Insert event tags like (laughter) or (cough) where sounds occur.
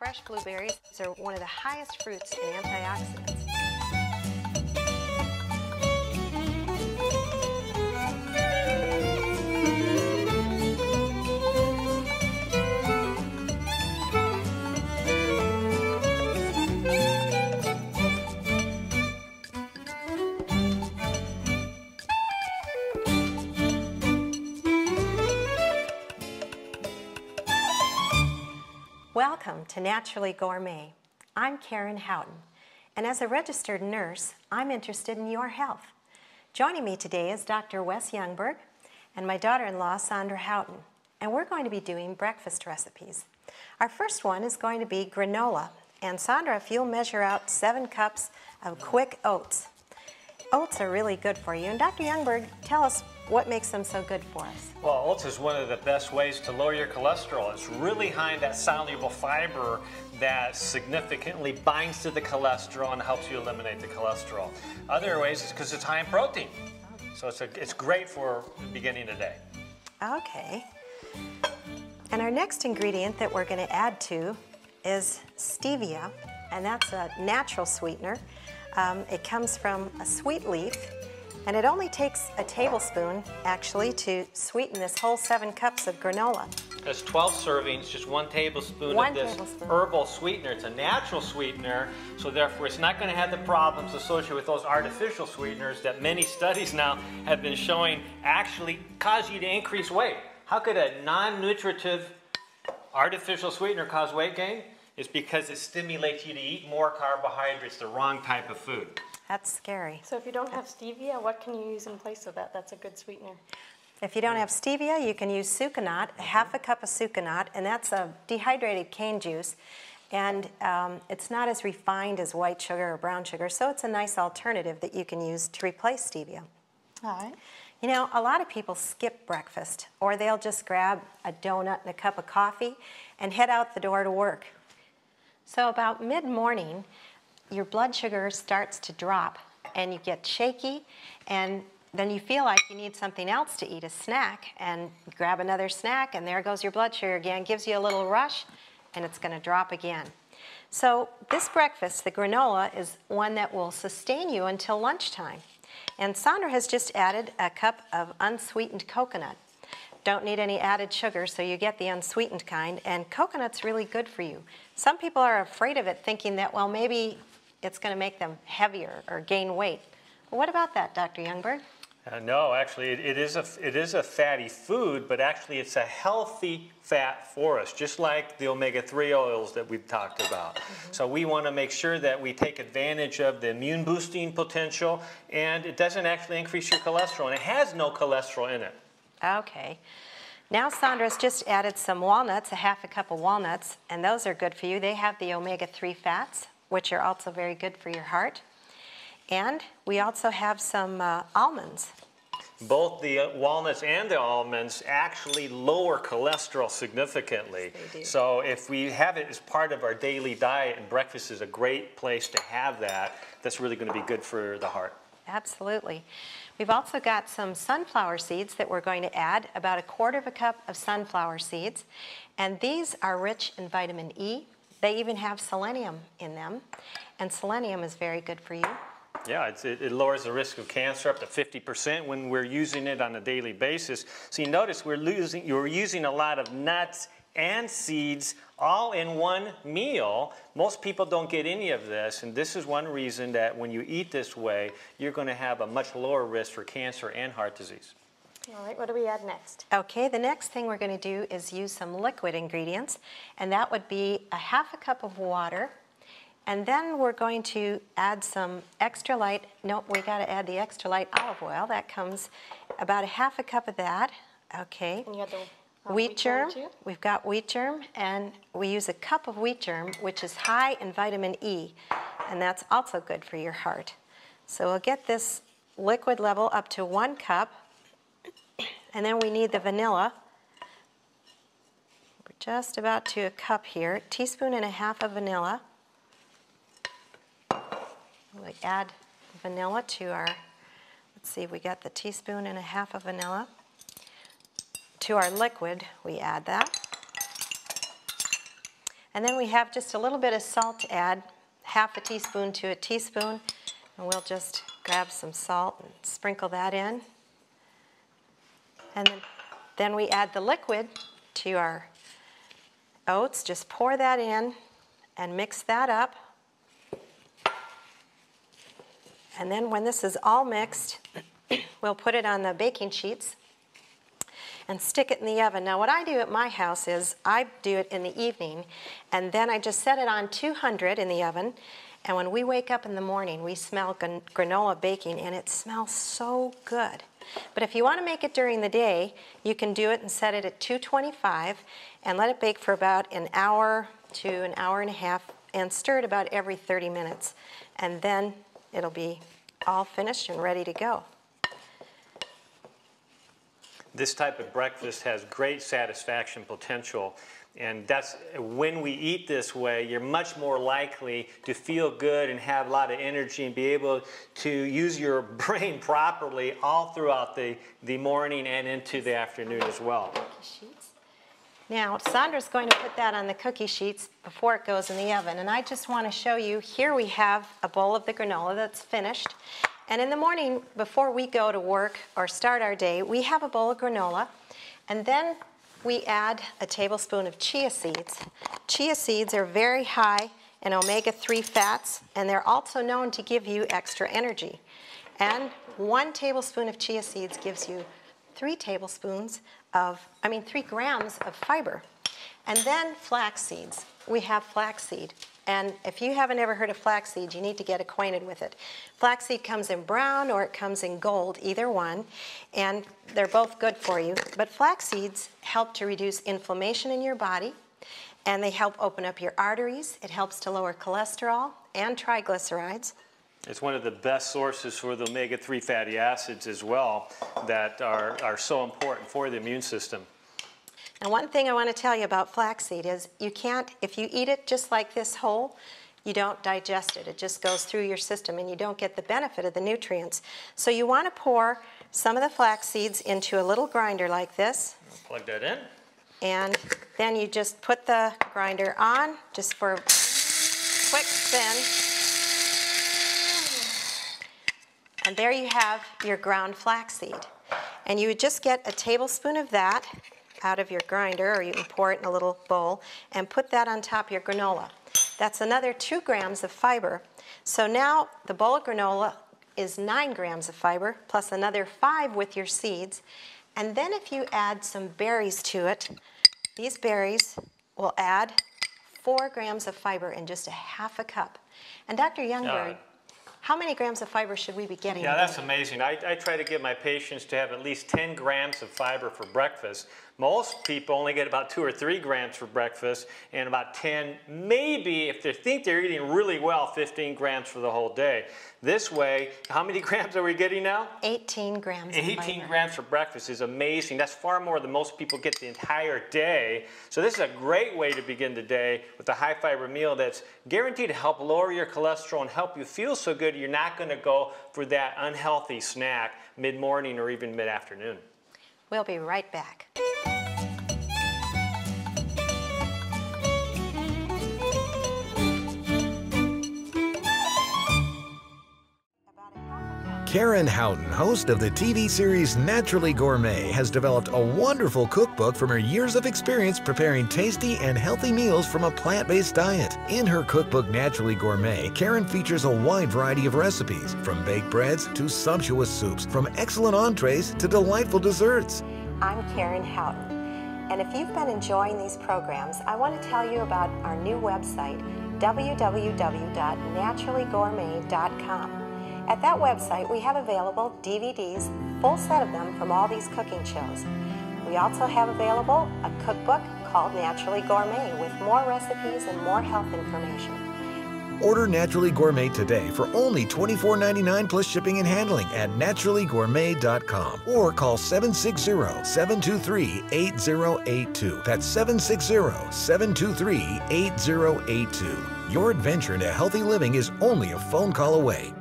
fresh blueberries are one of the highest fruits in antioxidants. Welcome to Naturally Gourmet. I'm Karen Houghton, and as a registered nurse, I'm interested in your health. Joining me today is Dr. Wes Youngberg and my daughter-in-law, Sandra Houghton, and we're going to be doing breakfast recipes. Our first one is going to be granola, and Sandra, if you'll measure out seven cups of quick oats. Oats are really good for you, and Dr. Youngberg, tell us what makes them so good for us? Well, oats is one of the best ways to lower your cholesterol. It's really high in that soluble fiber that significantly binds to the cholesterol and helps you eliminate the cholesterol. Other ways is because it's high in protein. So it's, a, it's great for beginning the day. Okay. And our next ingredient that we're going to add to is stevia, and that's a natural sweetener. Um, it comes from a sweet leaf, and it only takes a tablespoon, actually, to sweeten this whole seven cups of granola. That's 12 servings, just one tablespoon One of this tablespoon. herbal sweetener. It's a natural sweetener, so therefore it's not going to have the problems associated with those artificial sweeteners that many (laughs) studies now have been showing actually cause you to increase weight. How could a non-nutritive artificial sweetener cause weight gain? It's because it stimulates you to eat more carbohydrates, the wrong type of food. That's scary. So if you don't have stevia, what can you use in place of that? That's a good sweetener. If you don't have stevia, you can use sucanat, half a cup of sucanat, and that's a dehydrated cane juice. And um, it's not as refined as white sugar or brown sugar, so it's a nice alternative that you can use to replace stevia. All right. You know, a lot of people skip breakfast, or they'll just grab a donut and a cup of coffee and head out the door to work. So about mid-morning, your blood sugar starts to drop and you get shaky and then you feel like you need something else to eat, a snack, and grab another snack and there goes your blood sugar again, gives you a little rush and it's gonna drop again. So this breakfast, the granola, is one that will sustain you until lunchtime. And Sandra has just added a cup of unsweetened coconut. Don't need any added sugar, so you get the unsweetened kind, and coconut's really good for you. Some people are afraid of it, thinking that, well, maybe it's going to make them heavier or gain weight. Well, what about that, Dr. Youngberg? Uh, no, actually, it, it, is a, it is a fatty food, but actually it's a healthy fat for us, just like the omega-3 oils that we've talked about. So we want to make sure that we take advantage of the immune boosting potential, and it doesn't actually increase your cholesterol, and it has no cholesterol in it. Okay. Now Sandra's just added some walnuts, a half a cup of walnuts, and those are good for you. They have the omega-3 fats, which are also very good for your heart. And we also have some uh, almonds. Both the uh, walnuts and the almonds actually lower cholesterol significantly. Yes, they do. So if we have it as part of our daily diet, and breakfast is a great place to have that, that's really going to be good for the heart. Absolutely. We've also got some sunflower seeds that we're going to add, about a quarter of a cup of sunflower seeds. And these are rich in vitamin E. They even have selenium in them. And selenium is very good for you. Yeah, it, it lowers the risk of cancer up to 50% when we're using it on a daily basis. So you notice we're losing, you're using a lot of nuts and seeds all in one meal. Most people don't get any of this, and this is one reason that when you eat this way, you're going to have a much lower risk for cancer and heart disease. All right, what do we add next? Okay, the next thing we're going to do is use some liquid ingredients, and that would be a half a cup of water. And then we're going to add some extra light, no, we got to add the extra light olive oil. That comes about a half a cup of that. Okay. And you had the uh, Wheat germ, too? we've got wheat germ, and we use a cup of wheat germ, which is high in vitamin E, and that's also good for your heart. So we'll get this liquid level up to one cup, and then we need the vanilla. We're just about to a cup here, teaspoon and a half of vanilla. We add vanilla to our, let's see, we got the teaspoon and a half of vanilla. To our liquid, we add that. And then we have just a little bit of salt to add, half a teaspoon to a teaspoon. And we'll just grab some salt and sprinkle that in. And then, then we add the liquid to our oats. Just pour that in and mix that up. And then when this is all mixed, (clears throat) we'll put it on the baking sheets and stick it in the oven. Now what I do at my house is I do it in the evening and then I just set it on 200 in the oven and when we wake up in the morning we smell granola baking and it smells so good. But if you want to make it during the day, you can do it and set it at 225 and let it bake for about an hour to an hour and a half and stir it about every 30 minutes. And then it'll be all finished and ready to go. This type of breakfast has great satisfaction potential. And that's when we eat this way, you're much more likely to feel good and have a lot of energy and be able to use your (laughs) brain properly all throughout the, the morning and into the afternoon as well. Now, Sandra's going to put that on the cookie sheets before it goes in the oven. And I just want to show you, here we have a bowl of the granola that's finished. And in the morning, before we go to work or start our day, we have a bowl of granola. And then we add a tablespoon of chia seeds. Chia seeds are very high in omega-3 fats, and they're also known to give you extra energy. And one tablespoon of chia seeds gives you three tablespoons of, I mean, three grams of fiber. And then flax seeds. We have flaxseed. And if you haven't ever heard of flaxseed, you need to get acquainted with it. Flaxseed comes in brown or it comes in gold, either one, and they're both good for you. But flaxseeds help to reduce inflammation in your body, and they help open up your arteries. It helps to lower cholesterol and triglycerides. It's one of the best sources for the omega-3 fatty acids as well that are, are so important for the immune system. And one thing I want to tell you about flaxseed is you can't, if you eat it just like this whole, you don't digest it. It just goes through your system and you don't get the benefit of the nutrients. So you want to pour some of the flax seeds into a little grinder like this. Plug that in. And then you just put the grinder on just for a quick spin. And there you have your ground flaxseed. And you would just get a tablespoon of that out of your grinder, or you can pour it in a little bowl, and put that on top of your granola. That's another two grams of fiber. So now the bowl of granola is nine grams of fiber, plus another five with your seeds. And then if you add some berries to it, these berries will add four grams of fiber in just a half a cup. And Dr. Youngberg, uh, how many grams of fiber should we be getting? Yeah, that's amazing. I, I try to get my patients to have at least 10 grams of fiber for breakfast. Most people only get about two or three grams for breakfast and about 10, maybe if they think they're eating really well, 15 grams for the whole day. This way, how many (laughs) grams are we getting now? 18 grams 18 grams for breakfast is amazing. That's far more than most people get the entire day. So this is a great way to begin the day with a high fiber meal that's guaranteed to help lower your cholesterol and help you feel so good you're not going to go for that unhealthy snack mid-morning or even mid-afternoon. We'll be right back. Karen Houghton, host of the TV series Naturally Gourmet, has developed a wonderful cookbook from her years of experience preparing tasty and healthy meals from a plant-based diet. In her cookbook Naturally Gourmet, Karen features a wide variety of recipes, from baked breads to sumptuous soups, from excellent entrees to delightful desserts. I'm Karen Houghton, and if you've been enjoying these programs, I want to tell you about our new website, www.naturallygourmet.com. At that website, we have available DVDs, full set of them from all these cooking shows. We also have available a cookbook called Naturally Gourmet with more recipes and more health information. Order Naturally Gourmet today for only $24.99 plus shipping and handling at naturallygourmet.com or call 760-723-8082. That's 760-723-8082. Your adventure into healthy living is only a phone call away.